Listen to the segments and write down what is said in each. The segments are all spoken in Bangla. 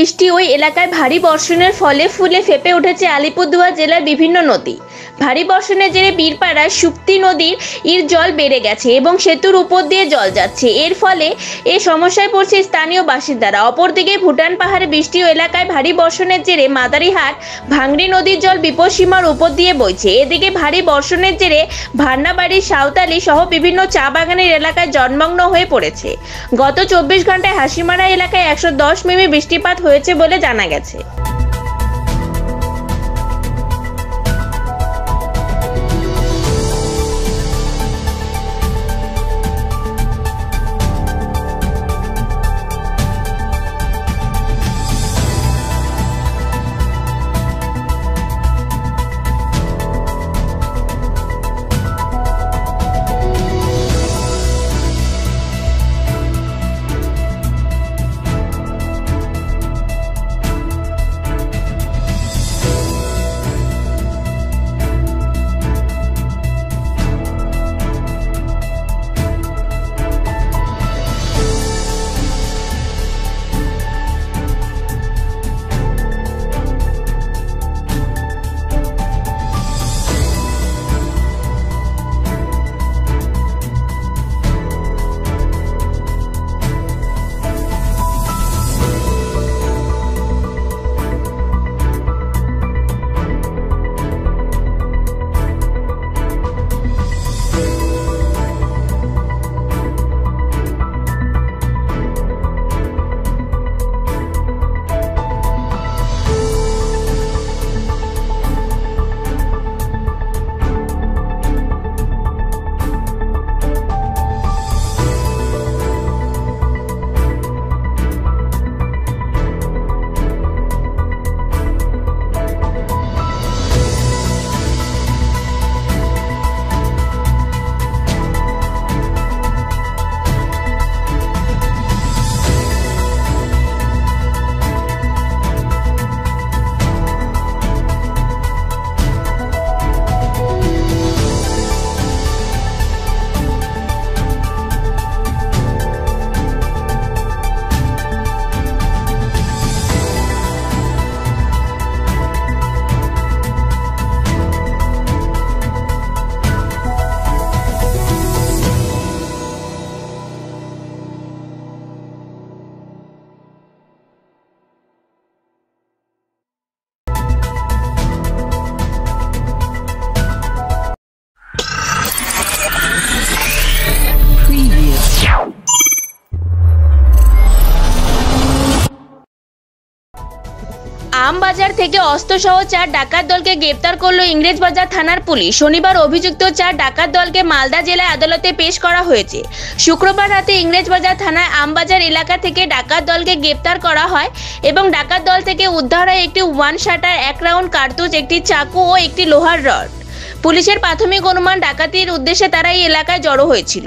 বৃষ্টি ওই এলাকায় ভারী বর্ষণের ফলে ফুলে ফেপে উঠেছে আলিপুরদুয়ার জেলার বিভিন্ন নদী। ভারী বর্ষণের জেরে বীরপাড়ার সুপ্তি নদীর ইর জল বেড়ে গেছে এবং সেতুর উপর দিয়ে জল যাচ্ছে। এর ফলে এ সমস্যায় পড়ছে স্থানীয় বাসিন্দারা। অপরদিকে ভুটান পাহাড়ে বৃষ্টি এলাকায় ভারী বর্ষণের জেরে মাদারিহাট ভাংড়ি নদীর জল বিপদসীমার উপর দিয়ে বইছে। এদিকে ভারী বর্ষণের জেরে ভান্নাবাড়ি, সাঁওতালি সহ বিভিন্ন চা বাগানের এলাকায় জন্মগ্ন হয়ে পড়েছে। গত চব্বিশ ঘন্টায় হাসিমারা এলাকায় একশো দশ মিমি বৃষ্টিপাত হয়েছে বলে জানা গেছে। আমবাজার থেকে অস্ত্রসহ চার ডাকাত দলকে গ্রেপ্তার করল ইংরেজবাজার থানার পুলিশ। শনিবার অভিযুক্ত চার ডাকাত দলকে মালদা জেলায় আদালতে পেশ করা হয়েছে। শুক্রবার রাতে ইংরেজবাজার থানায় আমবাজার এলাকা থেকে ডাকাত দলকে গ্রেপ্তার করা হয় এবং ডাকাত দল থেকে উদ্ধার হয় একটি ওয়ান শাটার, এক রাউন্ড কার্তুজ, একটি চাকু ও একটি লোহার রড। পুলিশের প্রাথমিক অনুমান ডাকাতির উদ্দেশ্যে তারা এই এলাকায় জড়ো হয়েছিল।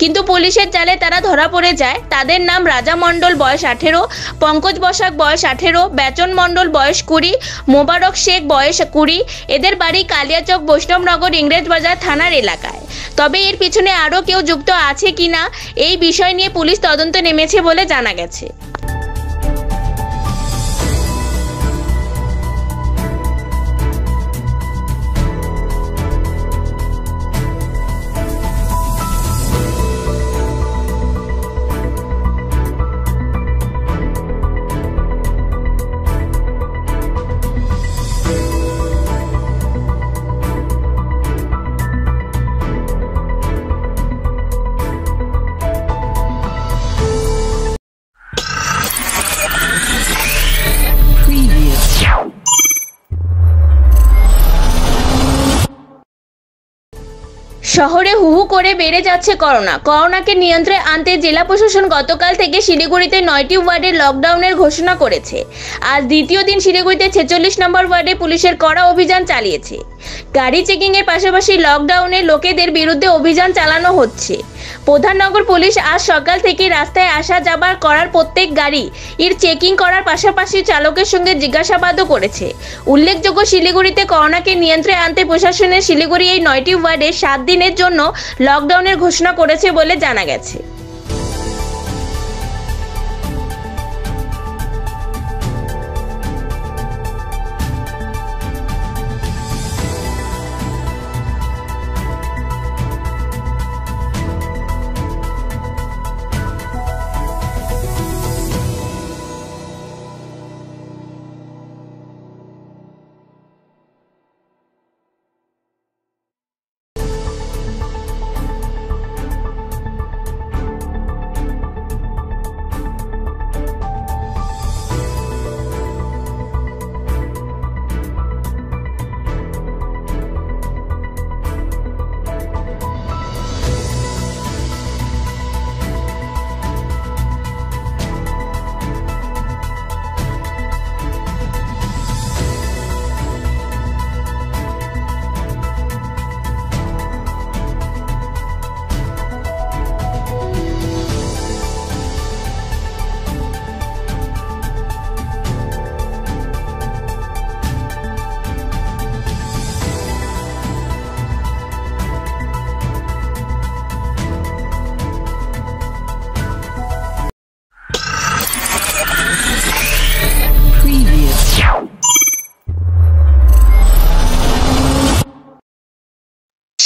কিন্তু পুলিশের জালে তারা ধরা পড়ে যায়। তাদের নাম রাজা মণ্ডল, বয়স আঠেরো, পঙ্কজ বসাক, বয়স আঠেরো বেচন মণ্ডল, বয়স কুড়ি, মোবারক শেখ, বয়স কুড়ি। এদের বাড়ি কালিয়াচক, বৈষ্ণবনগর, ইংরেজবাজার থানার এলাকায়। তবে এর পিছনে আরও কেউ যুক্ত আছে কিনা, এই বিষয় নিয়ে পুলিশ তদন্ত নেমেছে বলে জানা গেছে। করে বেড়ে যাচ্ছে করোনা। করোনাকে নিয়ন্ত্রণে আনতে জেলা প্রশাসন গতকাল থেকে শিলিগুড়িতে নয়টি ওয়ার্ডে লকডাউনের ঘোষণা করেছে। আজ দ্বিতীয় দিন শিলিগুড়িতে ছেচল্লিশ নম্বর ওয়ার্ডে পুলিশের কড়া অভিযান চালিয়েছে। গাড়ি চেকিংয়ের পাশাপাশি লকডাউনে লোকেদের বিরুদ্ধে অভিযান চালানো হচ্ছে। প্রধাননগর পুলিশ আজ সকাল থেকে রাস্তায় আসা যাবার করার প্রত্যেক গাড়ি এর চেকিং করার পাশাপাশি চালকের সঙ্গে জিজ্ঞাসাবাদও করেছে। উল্লেখযোগ্য শিলিগুড়িতে করোনাকে নিয়ন্ত্রণে আনতে প্রশাসনের শিলিগুড়ি এই নয়টি ওয়ার্ডে সাত দিনের জন্য লকডাউনের ঘোষণা করেছে বলে জানা গেছে।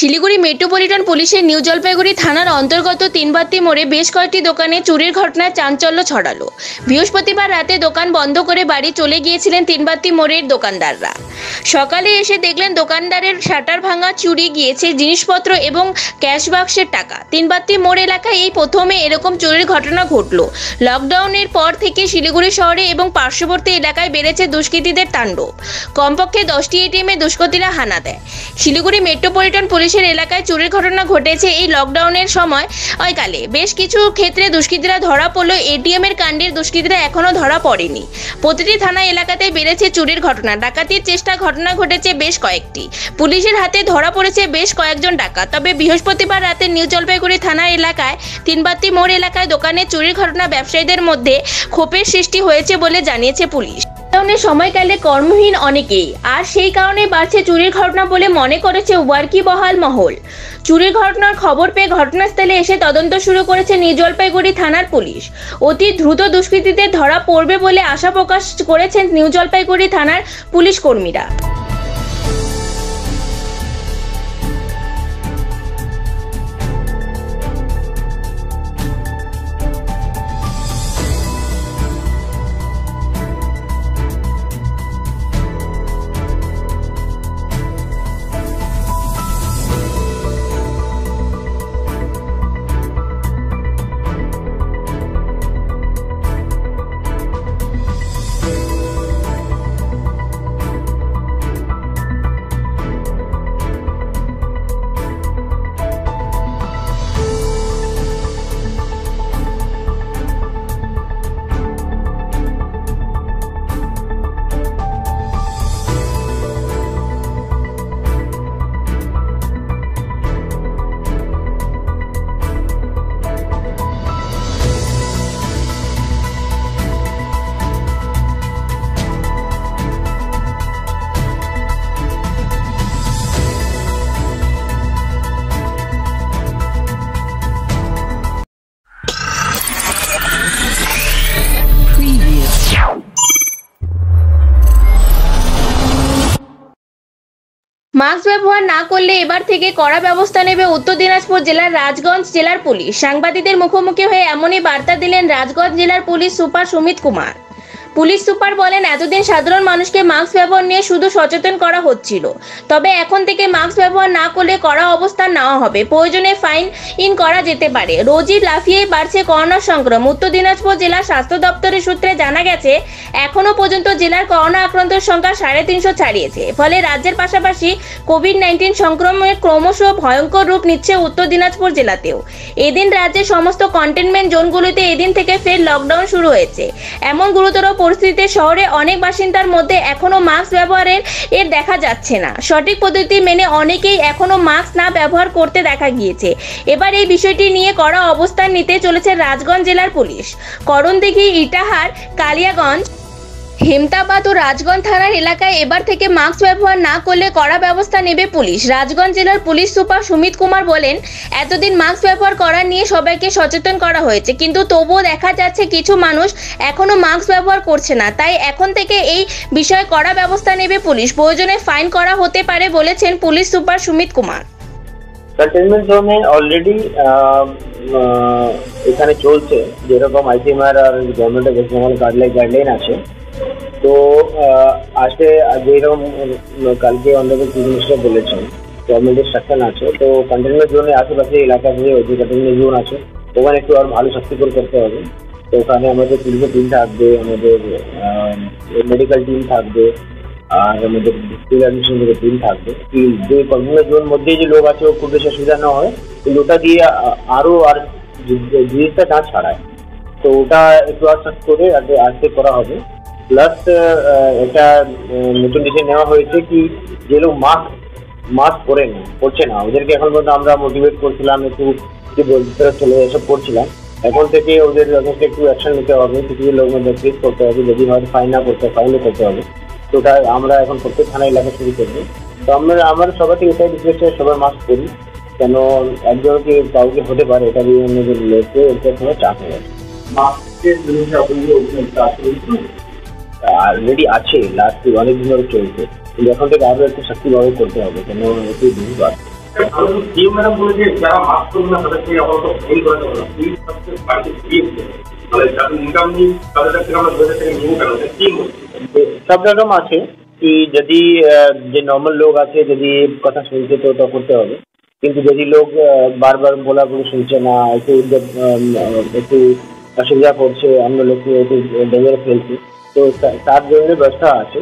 শিলিগুড়ি মেট্রোপলিটন পুলিশের নিউ জলপাইগুড়ি থানার অন্তর্গত তিনবাত্তি মোড়ে বেশ কয়েকটি দোকানে চুরির ঘটনায় চাঞ্চল্য ছড়ালো। বৃহস্পতিবার রাতে দোকান বন্ধ করে বাড়ি চলে গিয়েছিলেন তিনবাত্তি মোড়ের দোকানদাররা। সকালে এসে দেখলেন দোকানদারের শাটার ভাঙা চুরি গিয়েছে, জিনিসপত্র এবং ক্যাশ বাক্সের টাকা। তিনবাত্তি মোড় এলাকায় এই প্রথমে এরকম চুরির ঘটনা ঘটলো। লকডাউনের পর থেকে শিলিগুড়ি শহরে এবং পার্শ্ববর্তী এলাকায় বেড়েছে দুষ্কৃতীদের তাণ্ডব। কমপক্ষে দশটি এটিএমে দুষ্কৃতীরা হানা দেয়। শিলিগুড়ি মেট্রোপলিটন পুলিশের এলাকায় চুরির ঘটনা ঘটেছে এই লকডাউনের সময় কালে বেশ কিছু ক্ষেত্রে দুষ্কৃতীরা ধরা পড়লেও এটিএম এর কাণ্ডের দুষ্কৃতীরা এখনও ধরা পড়েনি। প্রতিটি থানা এলাকাতে বেড়েছে চুরির ঘটনা। ডাকাতির চেষ্টা ঘটনা ঘটেছে বেশ কয়েকটি। পুলিশের হাতে ধরা পড়েছে বেশ কয়েকজন ডাকাত। তবে বৃহস্পতিবার রাতে নিউ জলপাইগুড়ি থানা এলাকায় তিনবাত্তি মোড় এলাকায় দোকানে চুরির ঘটনা ব্যবসায়ীদের মধ্যে ক্ষোভের সৃষ্টি হয়েছে বলে জানিয়েছে পুলিশ। লকডাউনের সময়কালে কর্মহীন অনেকেই। আর সেই কারণে বাড়ছে চুরির ঘটনা বলে মনে করেছে ওয়ার্কি বহাল মহল। চুরির ঘটনার খবর পেয়ে ঘটনাস্থলে এসে তদন্ত শুরু করেছে নিউ জলপাইগুড়ি থানার পুলিশ। অতি দ্রুত দুষ্কৃতীদের ধরা পড়বে বলে আশা প্রকাশ করেছেন নিউ জলপাইগুড়ি থানার পুলিশ কর্মীরা। না করলে এবার থেকে কড়া ব্যবস্থা নেবে উত্তর দিনাজপুর জেলার রাজগঞ্জ জেলার পুলিশ। সাংবাদিকদের মুখোমুখি হয়ে এমনই বার্তা দিলেন রাজগঞ্জ জেলার police super Sumit Kumar. Police super বলেন, এতদিন সাধারণ মানুষকে মাস্ক ব্যবহার নিয়ে শুধু সচেতন করা হচ্ছিল। তবে এখন থেকে মাস্ক ব্যবহার না করলে কড়া অবস্থান নেওয়া হবে। প্রয়োজনে ফাইন ইন করা যেতে পারে। রোজই লাফিয়ে বাড়ছে করোনা সংক্রমণ। উত্তর দিনাজপুর জেলার স্বাস্থ্য দপ্তরের সূত্রে জানা গেছে, এখনও পর্যন্ত জেলার করোনা আক্রান্তের সংখ্যা সাড়ে তিনশো ছাড়িয়েছে। ফলে রাজ্যের পাশাপাশি কোভিড নাইন্টিন সংক্রমণের ক্রমশ ভয়ঙ্কর রূপ নিচ্ছে উত্তর দিনাজপুর জেলাতেও। এদিন রাজ্যের সমস্ত কন্টেনমেন্ট জোনগুলিতে এদিন থেকে ফের লকডাউন শুরু হয়েছে। এমন গুরুতর পরিস্থিতিতে শহরে অনেক বাসিন্দার মধ্যে এখনও মাস্ক ব্যবহারের এর দেখা যাচ্ছে না। সঠিক পদ্ধতি মেনে অনেকেই এখনও মাস্ক না ব্যবহার করতে দেখা গিয়েছে। এবার এই বিষয়টি নিয়ে কড়া অবস্থান নিতে চলেছে রাজগঞ্জ জেলার পুলিশ। করণ করণদিঘি ইটাহার, কালিয়াগঞ্জ হেমতাবাদ ও রাজগঞ্জ থানার এলাকায় এবার থেকে মাস্ক ব্যবহার না করলে কড়া ব্যবস্থা নেবে পুলিশ। রাজগঞ্জ জেলার পুলিশ সুপার সুমিত কুমার বলেন, এতদিন মাস্ক ব্যবহার করা নিয়ে সবাইকে সচেতন করা হয়েছে, কিন্তু তবুও দেখা যাচ্ছে কিছু মানুষ এখনও মাস্ক ব্যবহার করছে না। তাই এখন থেকে এই বিষয়ে কড়া ব্যবস্থা নেবে পুলিশ। প্রয়োজনে ফাইন করা হতে পারে, বলেছেন police super Sumit Kumar. Containment জোনে অলরেডি এখানে চলছে। যেরকম আইসিএমআর আর গভর্নমেন্টের গাইডলাইন গাইডলাইন আছে। তো আজকে যেরকম কালকে অন্ধ্রপ্রদেশ মিনিস্টার বলেছেন। গভর্নমেন্টের স্ট্রাকচার আছে, তো কন্টেনমেন্ট জোনে আশেপাশে এলাকা যে যে কন্টেনমেন্ট জোন আছে, ওখানে একটু আর ভালো শক্তিকর করতে হবে। তো ওখানে আমাদের পুলিশের টিম থাকবে, আমাদের মেডিকেল টিম থাকবে, আর আমাদের অ্যাডমিশন থেকে টিম থাকবে। যে কন্টেনমেন্ট জোন মধ্যে যে লোক আছে, ও খুব বেশি অসুবিধা না হয়, কিন্তু ওটা দিয়ে, আ- আরও জিনিসটা না ছাড়ায়, তো ওটা একটু আস্তে করে আস্তে করা হবে। প্লাস এটা নতুন ডিসিশন নেওয়া হয়েছে কি যে লোক মাস্ক মাস্ক পরে না পড়ছে না। ওদেরকে এখন পর্যন্ত আমরা মোটিভেট করছিলাম, একটু যে বলতে চলে এসব করছিলাম। এখন থেকে ওদের against একটু অ্যাকশন নিতে হবে, কিছু লোক মধ্যে ফেস করতে হবে, যদি হয় ফাইন না করতে ফাইনও করতে হবে। তো ওটা আমরা এখন প্রত্যেক থানা এলাকা শুরু করব। তো আমরা, আমার সবার থেকে এটাই রিকোয়েস্ট সবাই মাস্ক করি কেন একজনকে কাউকে হতে পারে, এটা দিয়ে অন্যদের লোককে এটা কোনো চাপ হবে মাস্কের জিনিস অলরেডি আছে লাস্ট অনেক দিন ধরে চলছে। কিন্তু এখন থেকে আরও একটু শক্তি শক্তিভাবে করতে হবে কেন একটু করে এটা কি সব রকম আছে কি যদি যে নর্মাল লোক আছে যদি কথা শুনছে তো ওটা করতে হবে। কিন্তু যদি লোক বারবার বলা বলে শুনছে না একটু একটু অসুবিধা করছে অন্য লোককে একটু ডেঞ্জারে ফেলছে তো তার জন্য ব্যবস্থা আছে।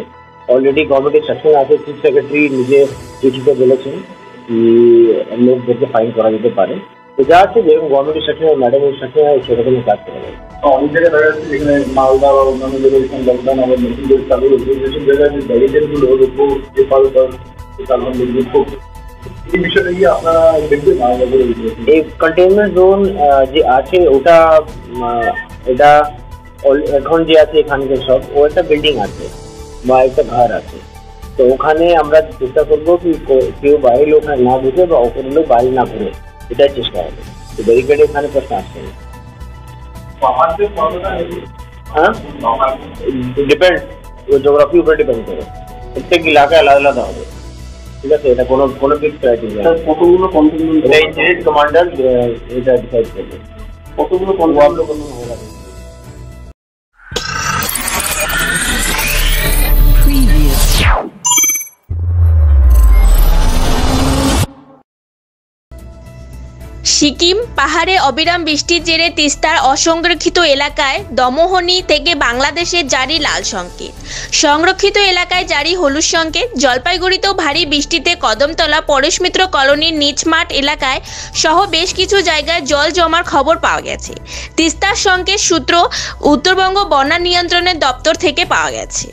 অলরেডি গভর্নমেন্টের সেকশন আছে চিফ সেক্রেটারি নিজে চিঠিতে বলেছেন লোকদেরকে ফাইন করা যেতে পারে। তো যা আছে যেরকম গভর্নমেন্টের সেকশন ম্যাডামের সেকশন সেরকমই কাজ করা যাবে। অনেক জায়গায় দেখা যাচ্ছে যেখানে মালদা বা অন্যান্য জায়গায় যেখানে লকডাউন আবার নতুন করে চালু হয়েছে যেসব জায়গায় যে ব্যারিকেডগুলো ওর উপর পাল্টার কারণ খুব এই কন্টেনমেন্ট জোন যে আছে ওটা এটা এখন যে আছে এখানকার সব ও একটা বিল্ডিং আছে বা একটা ঘর আছে তো ওখানে আমরা চেষ্টা করব কি কো- কেউ বাইরে লোক না ঢুকে বা ওখানে লোক বাইরে না ঘুরে এটাই চেষ্টা হবে তো ব্যারিকেড এখানে প্রশ্ন আসছে না আমাদের কতটা হ্যাঁ ডিপেন্ড ও জিওগ্রাফি উপরে ডিপেন্ড করে প্রত্যেক এলাকা আলাদা আলাদা হবে ঠিক আছে এটা কোনো কোনো ফিক্স ক্রাইটেরিয়া কতগুলো কন্টেনমেন্ট এটা ইঞ্জিনিয়ারিং কমান্ডার এটা ডিসাইড করবে কতগুলো কন্টেনমেন্ট Previous. সিকিম পাহাড়ে অবিরাম বৃষ্টির জেরে তিস্তার অসংরক্ষিত এলাকায় দমোহনী থেকে বাংলাদেশে জারি লাল সংকেত। সংরক্ষিত এলাকায় জারি হলুদ সংকেত। জলপাইগুড়িতেও ভারী বৃষ্টিতে কদমতলা পরেশ মিত্র কলোনির নিচমাঠ এলাকায় সহ বেশ কিছু জায়গায় জল জমার খবর পাওয়া গেছে। তিস্তার সংকেত সূত্র উত্তরবঙ্গ বন্যা নিয়ন্ত্রণের দপ্তর থেকে পাওয়া গেছে।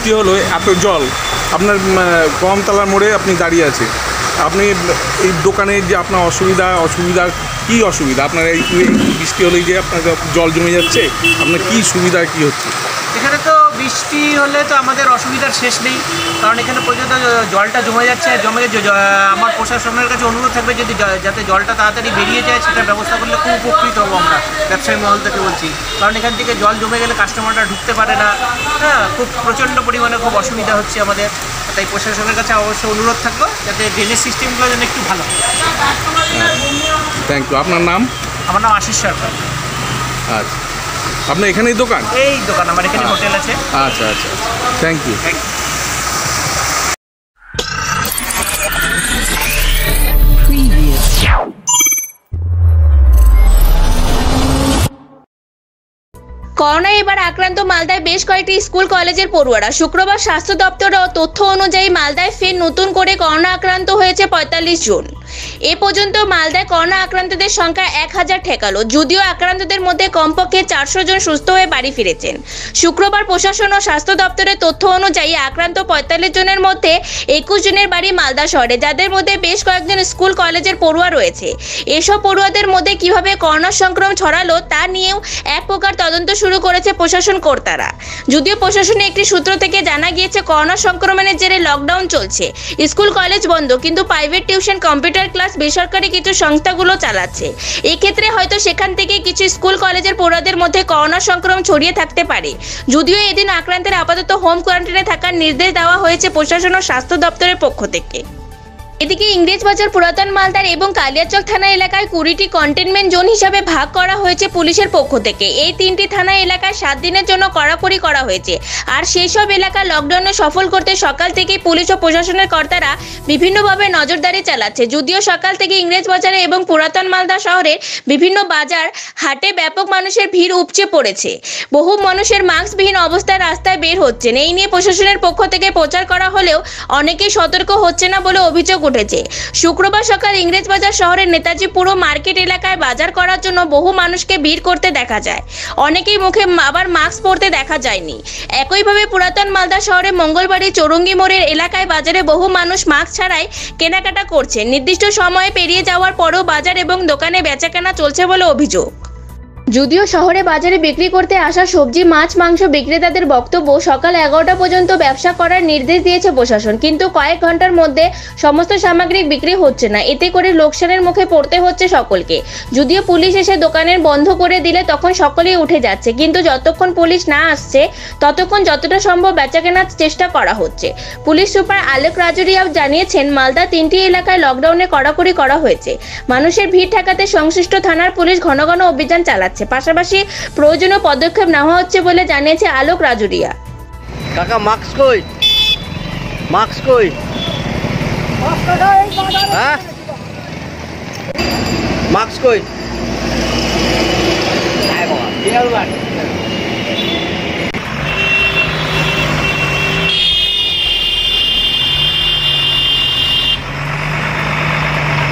বৃষ্টি হলো এত জল। আপনার গমতলার গরমতলার মোড়ে আপনি দাঁড়িয়ে আছে আপনি এই দোকানে যে আপনার অসুবিধা অসুবিধা কি অসুবিধা? আপনার এই বৃষ্টি হলেই যে আপনার জল জমে যাচ্ছে? আপনার কি সুবিধা, কি হচ্ছে? বৃষ্টি হলে তো আমাদের অসুবিধার শেষ নেই। কারণ এখানে পর্যন্ত জলটা জমে যাচ্ছে জমে আমার প্রশাসনের কাছে অনুরোধ থাকবে যদি যাতে জলটা তাড়াতাড়ি বেরিয়ে যায় সেটার ব্যবস্থা করলে খুব উপকৃত হব আমরা ব্যবসায়ী মহল থেকে বলছি। কারণ এখান থেকে জল জমে গেলে কাস্টমাররা ঢুকতে পারে না। হ্যাঁ খুব প্রচণ্ড পরিমাণে খুব অসুবিধা হচ্ছে আমাদের। তাই প্রশাসনের কাছে অবশ্যই অনুরোধ থাকল যাতে ড্রেনেজ সিস্টেমগুলো যেন একটু ভালো থ্যাংক ইউ আপনার নাম? আমার নাম আশিস সরকার। আচ্ছা। আপনার এখানেই দোকান? এই দোকান আমার এখানে হোটেল আছে। আচ্ছা আচ্ছা থ্যাংক ইউ Previous. করোনায় এবার আক্রান্ত মালদায় বেশ কয়েকটি স্কুল কলেজের পড়ুয়ারা। শুক্রবার স্বাস্থ্য দপ্তরের তথ্য অনুযায়ী মালদায় ফের নতুন করে করোনা আক্রান্ত হয়েছে পঁয়তাল্লিশ জন। এ পর্যন্ত মালদায় করোনা আক্রান্তদের সংখ্যা এক হাজার ঠেকালো, যদিও আক্রান্তদের মধ্যে কমপক্ষে চারশো জন সুস্থ হয়ে বাড়ি ফিরেছেন। শুক্রবার প্রশাসন ও স্বাস্থ্য দপ্তরের তথ্য অনুযায়ী আক্রান্ত পঁয়তাল্লিশ জনের মধ্যে একুশ জনের বাড়ি মালদা শহরে, যাদের মধ্যে বেশ কয়েকজন স্কুল, কলেজের পড়ুয়া রয়েছে। এসব পড়ুয়াদের মধ্যে কীভাবে করোনা সংক্রমণ ছড়ালো তা নিয়েও এক প্রকার তদন্ত শুরু করেছে প্রশাসন কর্তারা। যদিও প্রশাসনের একটি সূত্র থেকে জানা গিয়েছে, করোনা সংক্রমণের জেরে লকডাউন চলছে, স্কুল, কলেজ বন্ধ, কিন্তু প্রাইভেট টিউশন কম্পিউটার ক্লাস বেসরকারি কিছু সংস্থাগুলো চালাচ্ছে। এক্ষেত্রে হয়তো সেখান থেকে কিছু স্কুল কলেজের পড়ুয়াদের মধ্যে করোনা সংক্রমণ ছড়িয়ে থাকতে পারে। যদিও এদিন আক্রান্তের আপাতত হোম কোয়ারেন্টাইনে থাকার নির্দেশ দেওয়া হয়েছে প্রশাসন ও স্বাস্থ্য দপ্তরের পক্ষ থেকে। এদিকে ইংরেজবাজার পুরাতন মালদার এবং কালিয়াচক থানা এলাকায় কুড়িটি কন্টেনমেন্ট জোন হিসাবে ভাগ করা হয়েছে পুলিশের পক্ষ থেকে। এই তিনটি থানা এলাকায় সাত দিনের জন্য কড়াকড়ি করা হয়েছে। আর সেই সব এলাকা লকডাউনে সফল করতে সকাল থেকেই পুলিশ ও প্রশাসনের কর্তারা বিভিন্নভাবে নজরদারি চালাচ্ছে। যদিও সকাল থেকে ইংরেজ ইংরেজবাজারে এবং পুরাতন মালদা শহরের বিভিন্ন বাজার হাটে ব্যাপক মানুষের ভিড় উপচে পড়েছে। বহু মানুষের মাস্কবিহীন অবস্থায় রাস্তায় বের হচ্ছেন। এই নিয়ে প্রশাসনের পক্ষ থেকে প্রচার করা হলেও অনেকেই সতর্ক হচ্ছে না বলে অভিযোগ উঠেছে শুক্রবার সকাল ইংরেজবাজার শহরের নেতাজি পুরো মার্কেট এলাকায় বাজার করার জন্য বহু মানুষকে ভিড় করতে দেখা যায়। অনেকেই মুখে আবার মাস্ক পরতে দেখা যায়নি। একইভাবে পুরাতন মালদা শহরে মঙ্গলবাড়ি চৌরঙ্গি মোড়ের এলাকায় বাজারে বহু মানুষ মাস্ক ছাড়াই কেনাকাটা করছে। নির্দিষ্ট সময়ে পেরিয়ে যাওয়ার পরও বাজার এবং দোকানে বেচাকেনা চলছে বলে অভিযোগ। যদিও শহরে বাজারে বিক্রি করতে আসা সবজি, মাছ, মাংস বিক্রেতাদের বক্তব্য, সকাল এগারোটা পর্যন্ত ব্যবসা করার নির্দেশ দিয়েছে প্রশাসন। কিন্তু কয়েক ঘণ্টার মধ্যে সমস্ত সামগ্রী বিক্রি হচ্ছে না। এতে করে লোকসানের মুখে পড়তে হচ্ছে সকলকে। যদিও পুলিশ এসে দোকানের বন্ধ করে দিলে তখন সকলেই উঠে যাচ্ছে। কিন্তু যতক্ষণ পুলিশ না আসছে, ততক্ষণ যতটা সম্ভব বেচা কেনার চেষ্টা করা হচ্ছে। পুলিশ সুপার আলোক রাজুরিয়া জানিয়েছেন, মালদা তিনটি এলাকায় লকডাউনে কড়াকড়ি করা হয়েছে। মানুষের ভিড় ঠেকাতে সংশ্লিষ্ট থানার পুলিশ ঘন ঘন অভিযান চালাচ্ছে। পাশাপাশি প্রয়োজনীয় পদক্ষেপ নেওয়া হচ্ছে বলে জানিয়েছে আলোক রাজুরিয়া। কাকা মাস্ক কই? মাস্ক কই? হ্যাঁ? মাস্ক কই?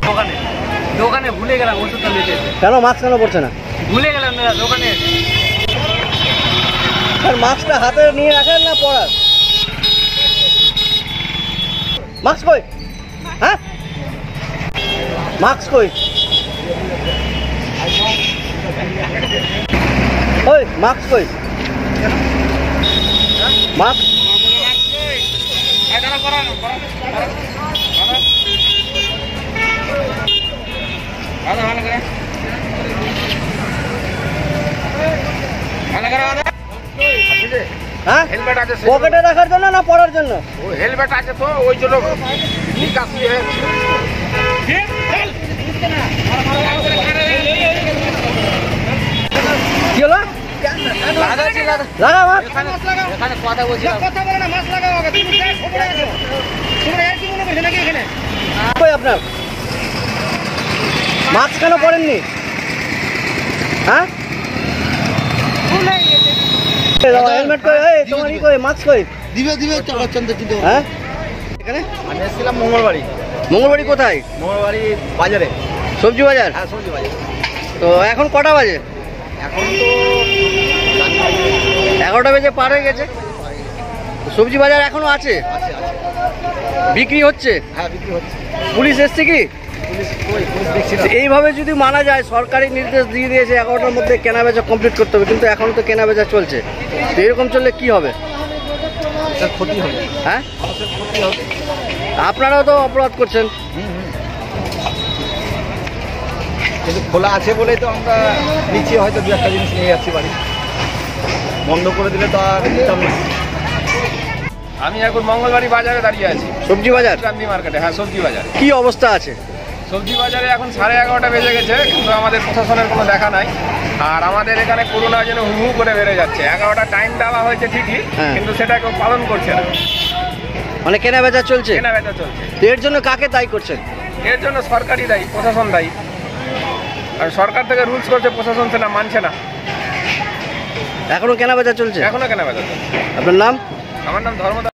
দোকানে দোকানে ভুলে গেলাম ওষুধটা নিতে। কেন মাস্ক কেন পড়ছে না? ভুলে গেলাম না দোকানে আর মাস্কটা হাতে নিয়ে রাখেন না পড়ার মাস্ক কই? হ্যাঁ? মাস্ক কই? ওই, মাস্ক কই? মাস্ক হেলমেট আছে পকেটে রাখার জন্য না পড়ার জন্য? ওই হেলমেট আছে তো ওই জন্য নিকাশি হয়েছে কি হলো? লাগা এখানে কথা বলছিলাম কই আপনার? মাস্ক কেন পরেননি হ্যাঁ? হেলমেট কই এই তোমার কই মাস্ক কই দিবে দিবে চন্দ্র কিন্তু। হ্যাঁ? এখানে? আমি এসেছিলাম মঙ্গলবাড়ি। মঙ্গলবাড়ি কোথায়? মঙ্গলবাড়ি বাজারে। সবজি বাজার? হ্যাঁ সবজি বাজার। তো এখন কটা বাজে? এখন তো এগারোটা বেজে পার হয়ে গেছে। সবজি বাজার এখনও আছে? আছে আছে। বিক্রি হচ্ছে? হ্যাঁ বিক্রি হচ্ছে। পুলিশ এসছে কি? এইভাবে যদি মানা যায় সরকারি নির্দেশ দিয়ে দিয়েছে এগারোটার মধ্যে কেনা বেচা কমপ্লিট করতে হবে কিন্তু এখন তো কেনা বেচা চলছে। তো এরকম চললে কি হবে? মানুষের ক্ষতি হবে। হ্যাঁ? ক্ষতি হবে। আপনারাও তো অপরাধ করছেন। কিন্তু খোলা আছে বলেই তো আমরা নিচ্ছি হয়তো দু একটা জিনিস নিয়ে যাচ্ছি বাড়ি। বন্ধ করে দিলে তো আর নিতাম না আমি এখন মঙ্গলবাড়ি বাজারে দাঁড়িয়ে আছি। সবজি বাজার? গান্ধী মার্কেটে হ্যাঁ সবজি বাজার। কি অবস্থা আছে? সবজি বাজারে এখন সাড়ে এগারোটা বেজে গেছে কিন্তু আমাদের প্রশাসনের কোনো দেখা নাই। আর আমাদের এখানে করোনা যেন হু হু করে বেড়ে যাচ্ছে। এগারোটা টাইম দেওয়া হয়েছে ঠিকই হ্যাঁ। কিন্তু সেটা কেউ পালন করছে না। মানে কেনা বেচা চলছে? কেনা বেচা চলছে এর জন্য কাকে দায়ী করছেন? এর জন্য সরকারই দায়ী প্রশাসন দায়ী। আর সরকার থেকে রুলস করছে প্রশাসন সেটা মানছে না। এখনও কেনা বেচা চলছে? এখনও কেনা বেচা চলছে। আপনার নাম? আমার নাম ধর্মদা